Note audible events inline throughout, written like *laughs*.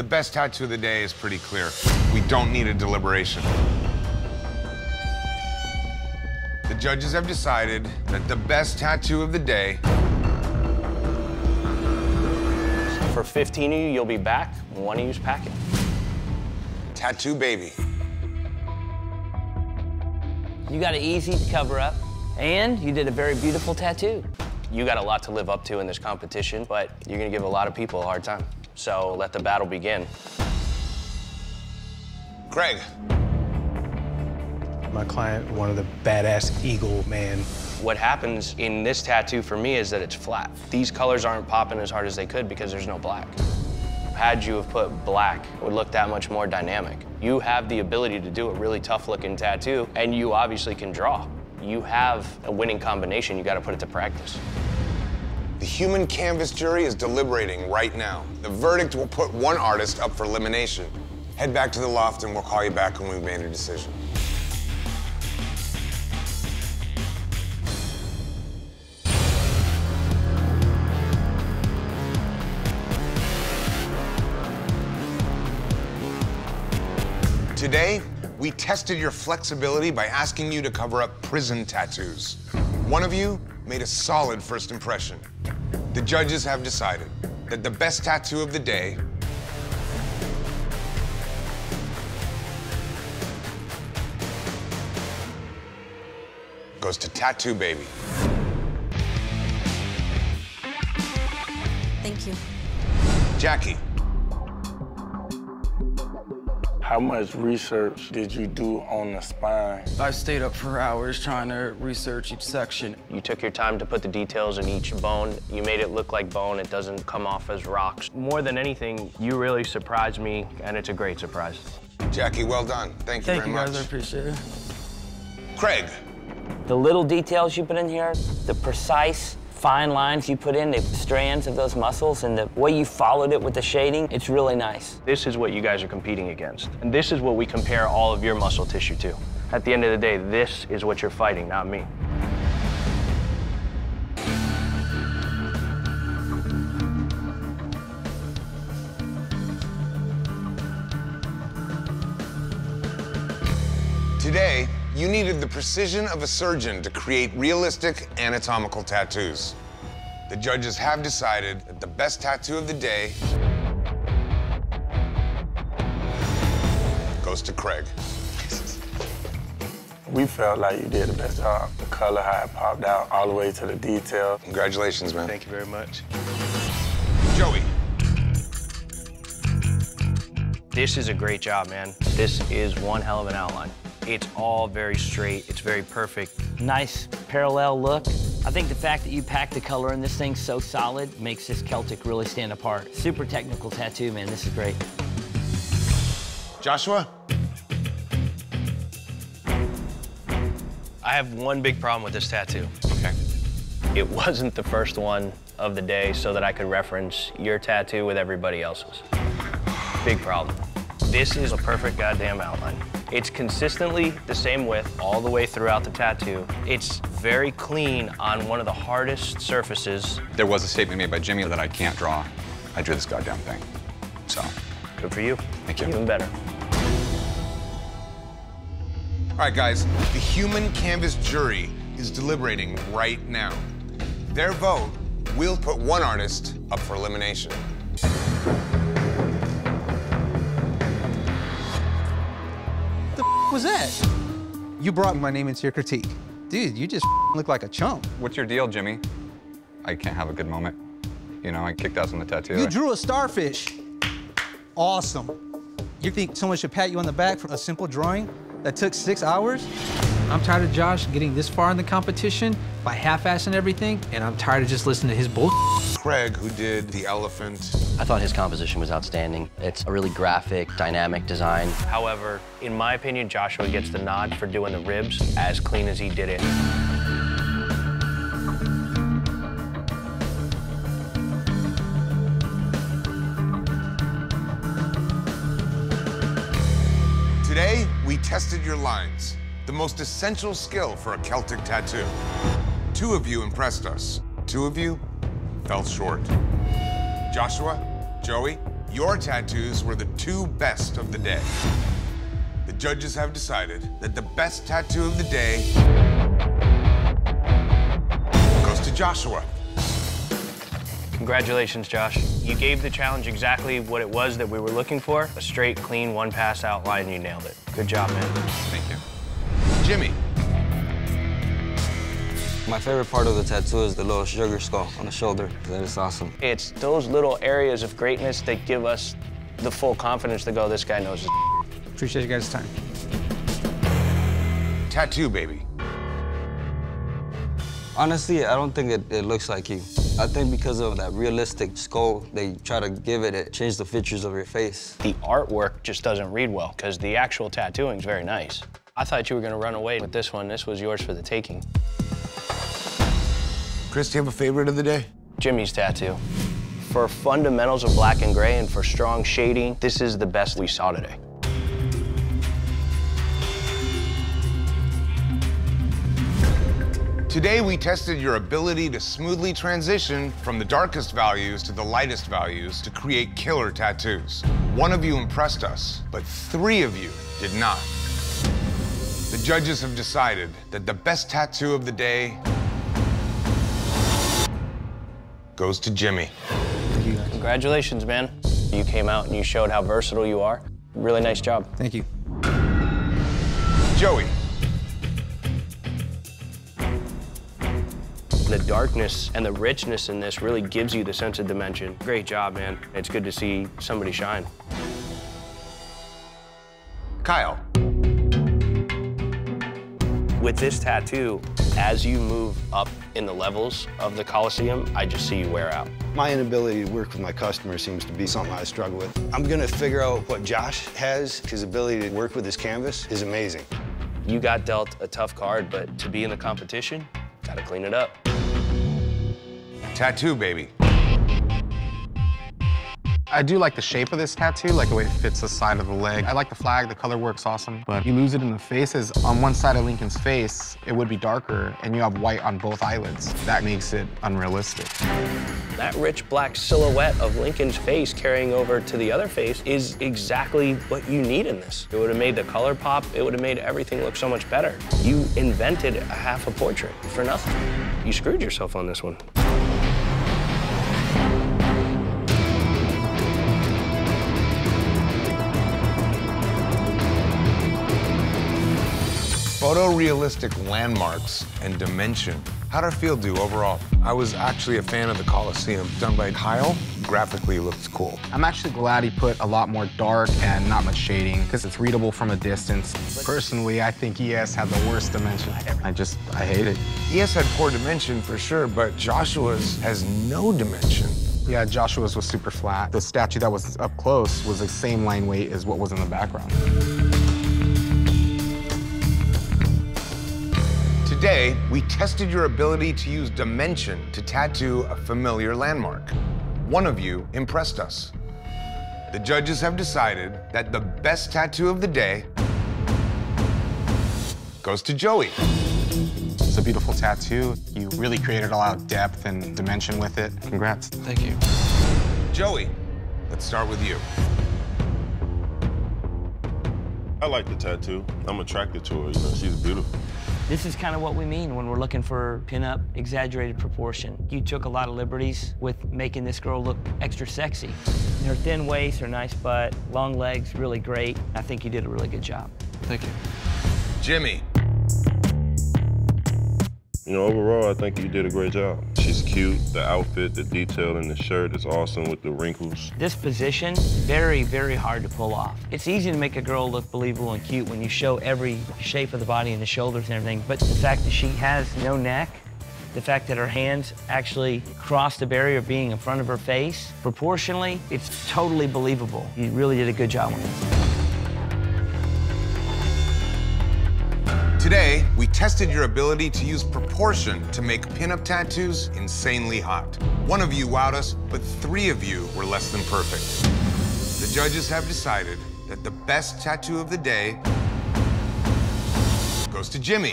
The best tattoo of the day is pretty clear. We don't need a deliberation. The judges have decided that the best tattoo of the day For 15 of you, you'll be back. One of you's packing. Tatu Baby. You got it easy to cover up, and you did a very beautiful tattoo. You got a lot to live up to in this competition, but you're gonna give a lot of people a hard time. So let the battle begin. Craig. My client, one of the badass eagle man. What happens in this tattoo for me is that it's flat. These colors aren't popping as hard as they could because there's no black. Had you have put black, it would look that much more dynamic. You have the ability to do a really tough looking tattoo, and you obviously can draw. You have a winning combination, you gotta put it to practice. The human canvas jury is deliberating right now. The verdict will put one artist up for elimination. Head back to the loft and we'll call you back when we've made a decision. Today, we tested your flexibility by asking you to cover up prison tattoos. One of you made a solid first impression. The judges have decided that the best tattoo of the day goes to Tatu Baby. Thank you. Jackie, How much research did you do on the spine? I stayed up for hours trying to research each section. You took your time to put the details in each bone. You made it look like bone. It doesn't come off as rocks. More than anything, you really surprised me, and it's a great surprise. Jackie, well done. Thank you Thank very you guys, I much. appreciate it. Craig, The little details you put in here, the precise, fine lines you put in, the strands of those muscles, and the way you followed it with the shading, it's really nice. This is what you guys are competing against. And this is what we compare all of your muscle tissue to. At the end of the day, this is what you're fighting, not me. You needed the precision of a surgeon to create realistic anatomical tattoos. The judges have decided that the best tattoo of the day goes to Craig. We felt like you did the best job. The color, how it popped out, all the way to the detail. Congratulations, man. Thank you very much. Joey, This is a great job, man. This is one hell of an outline. It's all very straight. It's very perfect. Nice parallel look. I think the fact that you packed the color in this thing so solid makes this Celtic really stand apart. Super technical tattoo, man. This is great. Joshua, I have one big problem with this tattoo. Okay. It wasn't the first one of the day so that I could reference your tattoo with everybody else's. Big problem. This is a perfect goddamn outline. It's consistently the same width all the way throughout the tattoo. It's very clean on one of the hardest surfaces. There was a statement made by Jimmy that I can't draw. I drew this goddamn thing. So, Good for you. Thank you. Even better. All right, guys, the human canvas jury is deliberating right now. Their vote will put one artist up for elimination. Was that? You brought my name into your critique. Dude, you just *laughs* look like a chump. what's your deal, Jimmy? I can't have a good moment. You know, I kicked ass on the tattoo. You drew a starfish. Awesome. You think someone should pat you on the back for a simple drawing that took six hours? I'm tired of Josh getting this far in the competition by half-assing everything, and I'm tired of just listening to his bull. Craig, who did the elephant. I thought his composition was outstanding. It's a really graphic, dynamic design. However, in my opinion, Joshua gets the nod for doing the ribs as clean as he did it. Today, we tested your lines, the most essential skill for a Celtic tattoo. Two of you impressed us. Two of you fell short. Joshua, Joey, your tattoos were the two best of the day. The judges have decided that the best tattoo of the day goes to Joshua. Congratulations, Josh. You gave the challenge exactly what it was that we were looking for. A straight, clean, one-pass outline, you nailed it. Good job, man. Thank you. Jimmy. My favorite part of the tattoo is the little sugar skull on the shoulder. That is awesome. It's those little areas of greatness that give us the full confidence to go, this guy knows his *laughs* Appreciate you guys' time. Tatu baby. Honestly, I don't think it, it looks like you. I think because of that realistic skull they try to give it, it changed the features of your face. The artwork just doesn't read well because the actual tattooing is very nice. I thought you were going to run away with this one. This was yours for the taking. Chris, do you have a favorite of the day? Jimmy's tattoo. For fundamentals of black and gray and for strong shading, this is the best we saw today. Today, we tested your ability to smoothly transition from the darkest values to the lightest values to create killer tattoos. One of you impressed us, but three of you did not. The judges have decided that the best tattoo of the day goes to Jimmy. Congratulations, man. You came out and you showed how versatile you are. Really nice job. Thank you. Joey. The darkness and the richness in this really gives you the sense of dimension. Great job, man. It's good to see somebody shine. Kyle. With this tattoo, as you move up in the levels of the Coliseum, I just see you wear out. My inability to work with my customers seems to be something I struggle with. I'm gonna figure out what Josh has. His ability to work with his canvas is amazing. You got dealt a tough card, but to be in the competition, gotta clean it up. Tatu baby. I do like the shape of this tattoo, like the way it fits the side of the leg. I like the flag, the color works awesome, but you lose it in the faces. On one side of Lincoln's face, it would be darker, and you have white on both eyelids. That makes it unrealistic. That rich black silhouette of Lincoln's face carrying over to the other face is exactly what you need in this. It would have made the color pop. It would have made everything look so much better. You invented a half a portrait for nothing. You screwed yourself on this one. Photorealistic landmarks and dimension. How'd our field do overall? I was actually a fan of the Coliseum, done by Kyle. Graphically, looks cool. I'm actually glad he put a lot more dark and not much shading, because it's readable from a distance. Personally, I think ES had the worst dimension. I just, I hate it. ES had poor dimension for sure, but Joshua's has no dimension. Yeah, Joshua's was super flat. The statue that was up close was the same line weight as what was in the background. Today, we tested your ability to use dimension to tattoo a familiar landmark. One of you impressed us. The judges have decided that the best tattoo of the day goes to Joey. It's a beautiful tattoo. You really created a lot of depth and dimension with it. Congrats. Thank you. Joey, let's start with you. I like the tattoo. I'm attracted to her. You know, she's beautiful. This is kind of what we mean when we're looking for pinup, exaggerated proportion. You took a lot of liberties with making this girl look extra sexy. Her thin waist, her nice butt, long legs, really great. I think you did a really good job. Thank you. Jimmy. You know, overall, I think you did a great job. She's cute. The outfit, the detail in the shirt is awesome with the wrinkles. This position, very, very hard to pull off. It's easy to make a girl look believable and cute when you show every shape of the body and the shoulders and everything, but the fact that she has no neck, the fact that her hands actually cross the barrier of being in front of her face, proportionally, it's totally believable. You really did a good job on this. Today, we tested your ability to use proportion to make pinup tattoos insanely hot. One of you wowed us, but three of you were less than perfect. The judges have decided that the best tattoo of the day goes to Jimmy.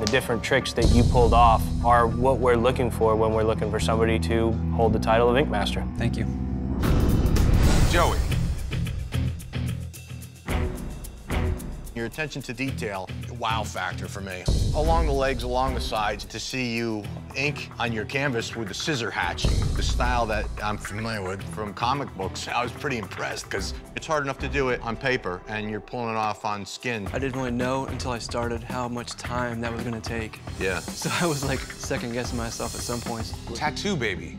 The different tricks that you pulled off are what we're looking for when we're looking for somebody to hold the title of Ink Master. Thank you. Joey. Your attention to detail, wow factor for me. Along the legs, along the sides, to see you ink on your canvas with the scissor hatching, the style that I'm familiar with from comic books, I was pretty impressed because it's hard enough to do it on paper and you're pulling it off on skin. I didn't really know until I started how much time that was gonna take. Yeah. *laughs* So I was like second guessing myself at some points. Tatu baby.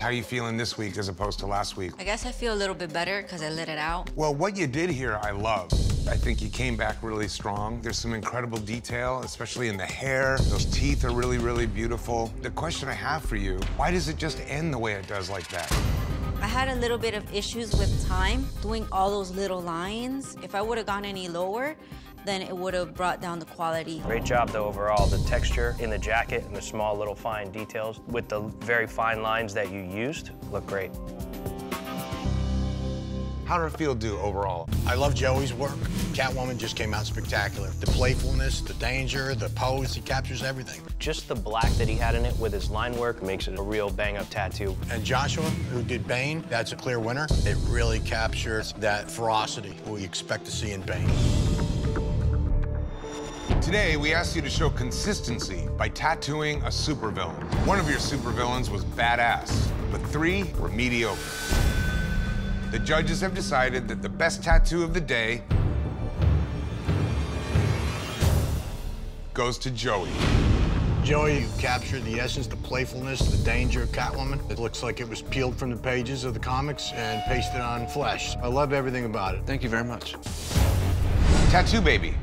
How you feeling this week as opposed to last week? I guess I feel a little bit better because I let it out. Well, what you did here, I love. I think you came back really strong. There's some incredible detail, especially in the hair. Those teeth are really, really beautiful. The question I have for you, why does it just end the way it does like that? I had a little bit of issues with time doing all those little lines. If I would have gone any lower, then it would have brought down the quality. Great job, though, overall. The texture in the jacket and the small little fine details with the very fine lines that you used look great. How did it feel do overall? I love Joey's work. Catwoman just came out spectacular. The playfulness, the danger, the pose, he captures everything. Just the black that he had in it with his line work makes it a real bang-up tattoo. And Joshua, who did Bane, that's a clear winner. It really captures that ferocity we expect to see in Bane. Today, we asked you to show consistency by tattooing a supervillain. One of your supervillains was badass, but three were mediocre. The judges have decided that the best tattoo of the day goes to Joey. Joey, you captured the essence, the playfulness, the danger of Catwoman. It looks like it was peeled from the pages of the comics and pasted on flesh. I love everything about it. Thank you very much. Tatu Baby.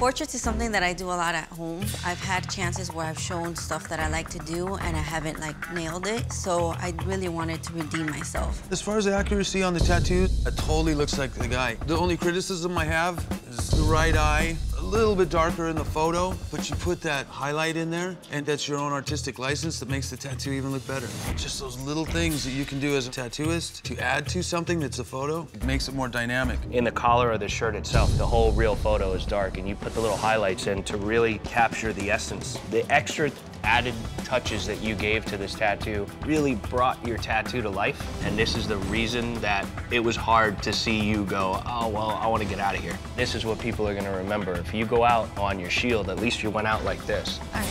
Portraits is something that I do a lot at home. I've had chances where I've shown stuff that I like to do and I haven't like nailed it. So I really wanted to redeem myself. As far as the accuracy on the tattoo, it totally looks like the guy. The only criticism I have is the right eye. Little bit darker in the photo, but you put that highlight in there, and that's your own artistic license that makes the tattoo even look better. Just those little things that you can do as a tattooist to add to something that's a photo, it makes it more dynamic. In the collar of the shirt itself, the whole real photo is dark, and you put the little highlights in to really capture the essence. The extra added touches that you gave to this tattoo really brought your tattoo to life, and this is the reason that it was hard to see you go, oh, well, I want to get out of here. This is what people are going to remember. If you go out on your shield, at least you went out like this. All right.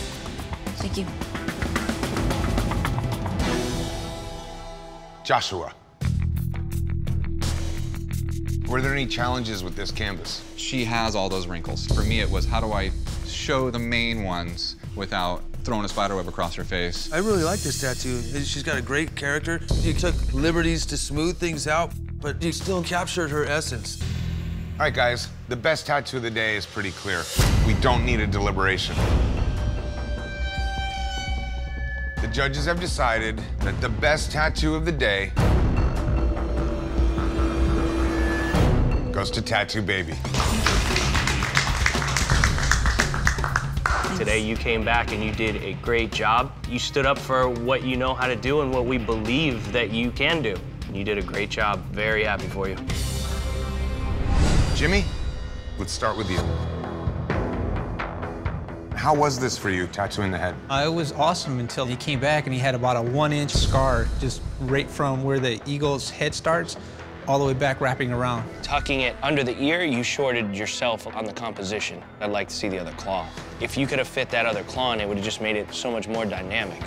Thank you. Joshua. Were there any challenges with this canvas? She has all those wrinkles. For me, it was how do I show the main ones without throwing a spider web across her face? I really like this tattoo. She's got a great character. You took liberties to smooth things out, but you still captured her essence. All right, guys, the best tattoo of the day is pretty clear. We don't need a deliberation. The judges have decided that the best tattoo of the day goes to Tatu Baby. Today you came back and you did a great job. You stood up for what you know how to do and what we believe that you can do. You did a great job. Very happy for you. Jimmy, let's start with you. How was this for you, tattooing the head? Uh, it was awesome until he came back and he had about a one inch scar just right from where the eagle's head starts all the way back wrapping around. Tucking it under the ear, you shorted yourself on the composition. I'd like to see the other claw. If you could have fit that other claw in, it would have just made it so much more dynamic.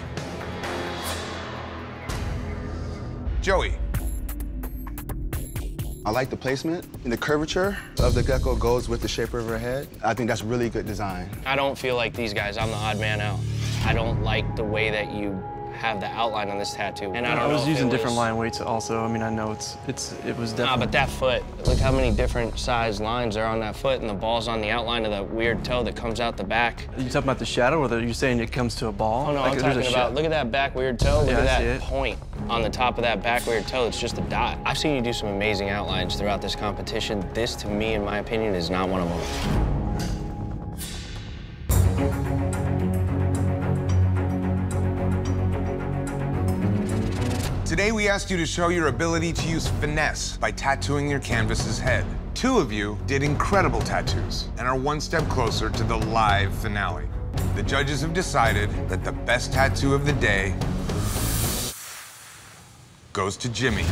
Joey. I like the placement and the curvature of the gecko goes with the shape of her head. I think that's really good design. I don't feel like these guys. I'm the odd man out. I don't like the way that you have the outline on this tattoo. And I don't I was using different was- line weights also. I mean, I know it's it's it was definitely. but that foot, look how many different size lines are on that foot, and the ball's on the outline of the weird toe that comes out the back. you talking about the shadow, or are you saying it comes to a ball? Oh no, Like, I'm talking about, look at that back weird toe, look Yeah, at that point on the top of that back weird toe, it's just a dot. I've seen you do some amazing outlines throughout this competition. This, to me, in my opinion, is not one of them. Today, we asked you to show your ability to use finesse by tattooing your canvas's head. Two of you did incredible tattoos and are one step closer to the live finale. The judges have decided that the best tattoo of the day goes to Jimmy.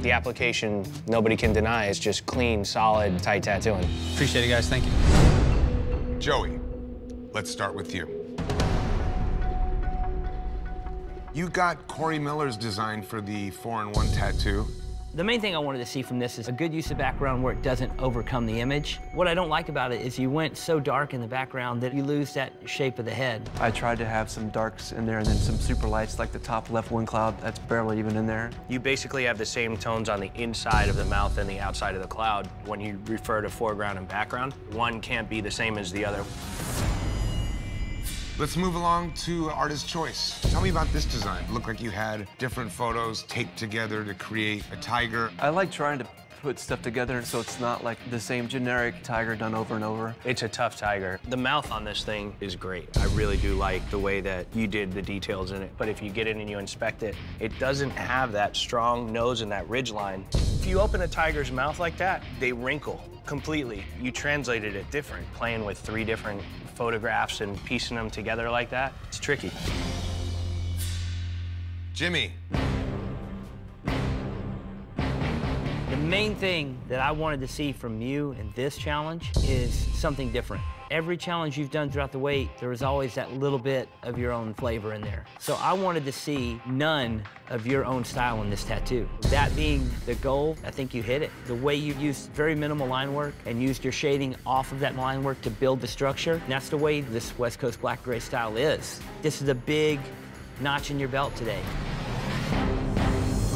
The application, nobody can deny, is just clean, solid, tight tattooing. Appreciate it, guys. Thank you. Joey, let's start with you. You got Corey Miller's design for the four-in-one tattoo. The main thing I wanted to see from this is a good use of background where it doesn't overcome the image. What I don't like about it is you went so dark in the background that you lose that shape of the head. I tried to have some darks in there and then some super lights like the top left wind cloud that's barely even in there. You basically have the same tones on the inside of the mouth and the outside of the cloud when you refer to foreground and background. One can't be the same as the other. Let's move along to artist choice. Tell me about this design. It looked like you had different photos taped together to create a tiger. I like trying to put stuff together so it's not like the same generic tiger done over and over. It's a tough tiger. The mouth on this thing is great. I really do like the way that you did the details in it. But if you get in and you inspect it, it doesn't have that strong nose and that ridge line. If you open a tiger's mouth like that, they wrinkle completely. You translated it different, playing with three different photographs and piecing them together like that. It's tricky. Jimmy. The main thing that I wanted to see from you in this challenge is something different. Every challenge you've done throughout the weight, there was always that little bit of your own flavor in there. So I wanted to see none of your own style in this tattoo. That being the goal, I think you hit it. The way you used very minimal line work and used your shading off of that line work to build the structure, that's the way this West Coast black gray style is. This is a big notch in your belt today.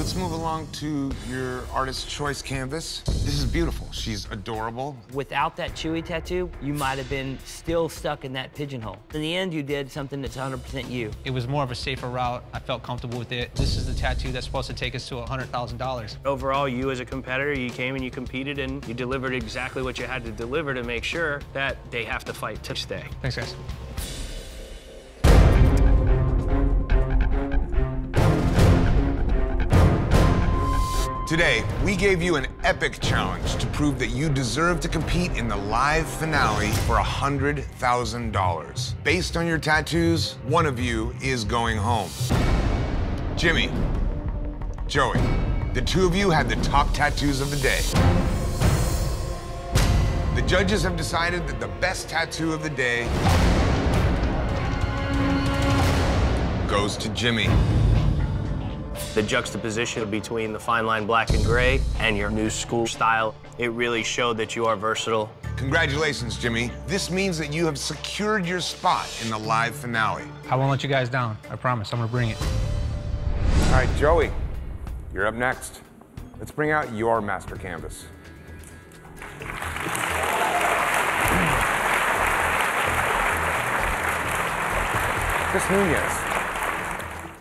Let's move along to your artist choice canvas. This is beautiful. She's adorable. Without that Chewy tattoo, you might have been still stuck in that pigeonhole. In the end, you did something that's 100% you. It was more of a safer route. I felt comfortable with it. This is the tattoo that's supposed to take us to $100,000. Overall, you as a competitor, you came and you competed and you delivered exactly what you had to deliver to make sure that they have to fight to stay. Thanks, guys. Today, we gave you an epic challenge to prove that you deserve to compete in the live finale for $100,000. Based on your tattoos, one of you is going home. Jimmy, Joey, the two of you had the top tattoos of the day. The judges have decided that the best tattoo of the day goes to Jimmy. The juxtaposition between the fine line black and gray and your new school style, it really showed that you are versatile. Congratulations, Jimmy. This means that you have secured your spot in the live finale. I won't let you guys down. I promise. I'm gonna bring it. All right, Joey, you're up next. Let's bring out your master canvas. Chris Nunez.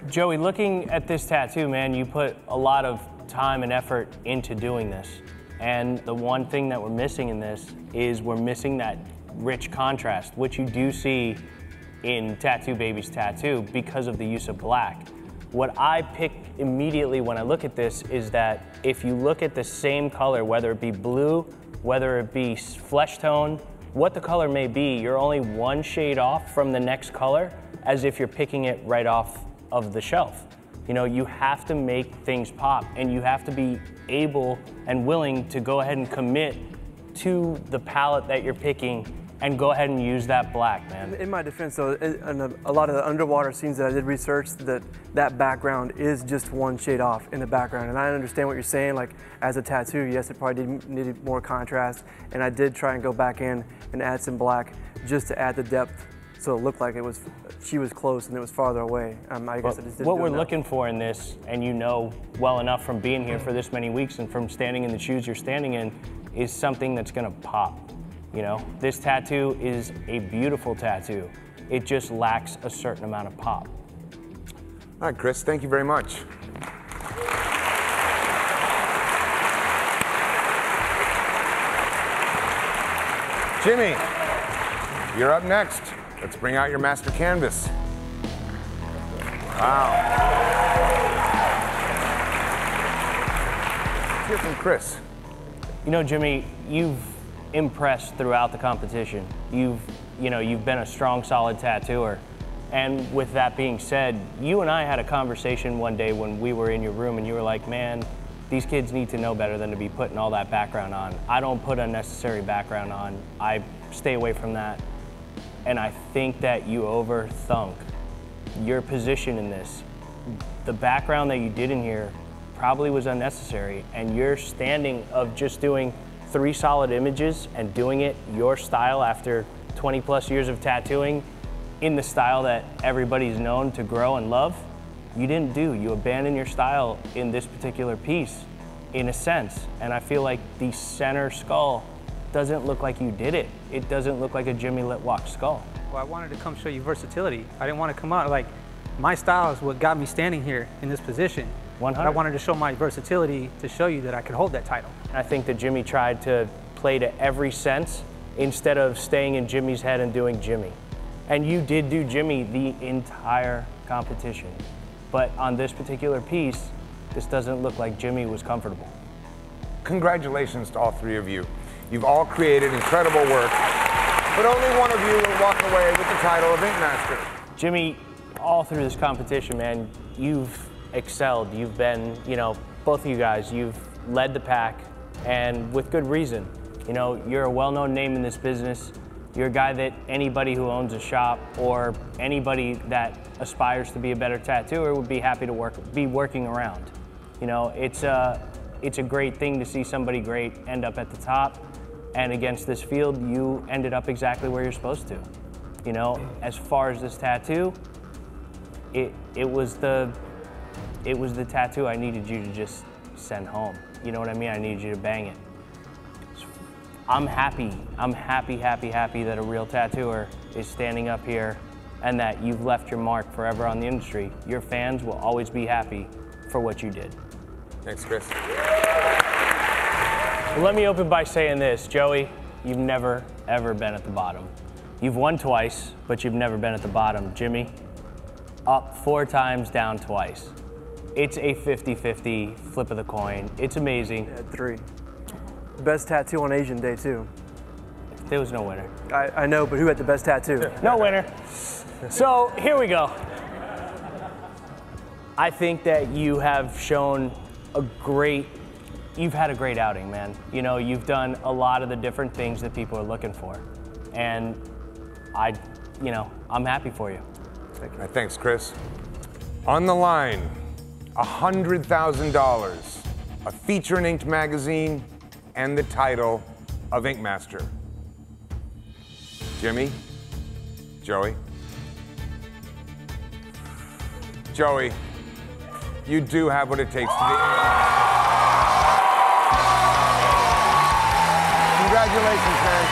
Joey, looking at this tattoo, man, you put a lot of time and effort into doing this. And the one thing that we're missing in this is we're missing that rich contrast, which you do see in Tatu Baby's tattoo because of the use of black. What I pick immediately when I look at this is that if you look at the same color, whether it be blue, whether it be flesh tone, what the color may be, you're only one shade off from the next color as if you're picking it right off of the shelf. You know, you have to make things pop and you have to be able and willing to go ahead and commit to the palette that you're picking and go ahead and use that black, man. In my defense, though, in a, lot of the underwater scenes that I did research, that that background is just one shade off in the background. And I understand what you're saying. Like as a tattoo, yes, it probably did, needed more contrast. And I did try and go back in and add some black just to add the depth so it looked like it was she was close and it was farther away. Um, I guess I just didn't what we're enough. looking for in this, and you know well enough from being here for this many weeks and from standing in the shoes you're standing in, is something that's gonna pop. You know, this tattoo is a beautiful tattoo. It just lacks a certain amount of pop. All right, Chris, thank you very much. Jimmy, you're up next. Let's bring out your master canvas. Wow. Let's hear from Chris. You know, Jimmy, you've impressed throughout the competition. You've, you know, you've been a strong, solid tattooer. And with that being said, you and I had a conversation one day when we were in your room, and you were like, "Man, these kids need to know better than to be putting all that background on. I don't put unnecessary background on. I stay away from that." And I think that you overthunk your position in this. The background that you did in here probably was unnecessary, and your standing of just doing three solid images and doing it your style after 20 plus years of tattooing in the style that everybody's known to grow and love, you didn't do. You abandoned your style in this particular piece, in a sense. And I feel like the center skull doesn't look like you did it. It doesn't look like a Jimmy Litwak skull. Well, I wanted to come show you versatility. I didn't want to come out like my style is what got me standing here in this position. 100. I wanted to show my versatility to show you that I could hold that title. I think that Jimmy tried to play to every sense instead of staying in Jimmy's head and doing Jimmy. And you did do Jimmy the entire competition. But on this particular piece, this doesn't look like Jimmy was comfortable. Congratulations to all three of you. You've all created incredible work, but only one of you will walk away with the title of Ink Master. Jimmy, all through this competition, man, you've excelled. You've been, you know, both of you guys, you've led the pack, and with good reason. You know, you're a well known name in this business. You're a guy that anybody who owns a shop or anybody that aspires to be a better tattooer would be happy to work, be working around. You know, it's a, it's a great thing to see somebody great end up at the top. And against this field, you ended up exactly where you're supposed to. You know, as far as this tattoo, it, it was the, it was the tattoo I needed you to just send home. You know what I mean? I needed you to bang it. I'm happy. I'm happy, happy, happy that a real tattooer is standing up here and that you've left your mark forever on the industry. Your fans will always be happy for what you did. Thanks, Chris. Well, let me open by saying this, Joey, you've never, ever been at the bottom. You've won twice, but you've never been at the bottom. Jimmy, up four times, down twice. It's a 50-50 flip of the coin. It's amazing. Yeah, three. Best tattoo on Asian Day, too. There was no winner. I, I know, but who had the best tattoo? *laughs* No winner. So here we go. I think that you have shown a great, you've had a great outing, man. You know, you've done a lot of the different things that people are looking for. And I, you know, I'm happy for you. All right, thanks, Chris. On the line, $100,000, a feature in Inked magazine, and the title of Ink Master. Jimmy? Joey? Joey, you do have what it takes to be. Congratulations, man.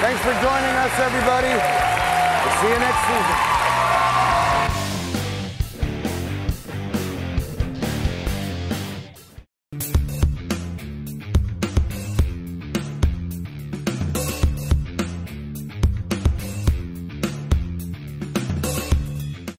Thanks for joining us, everybody. We'll see you next season.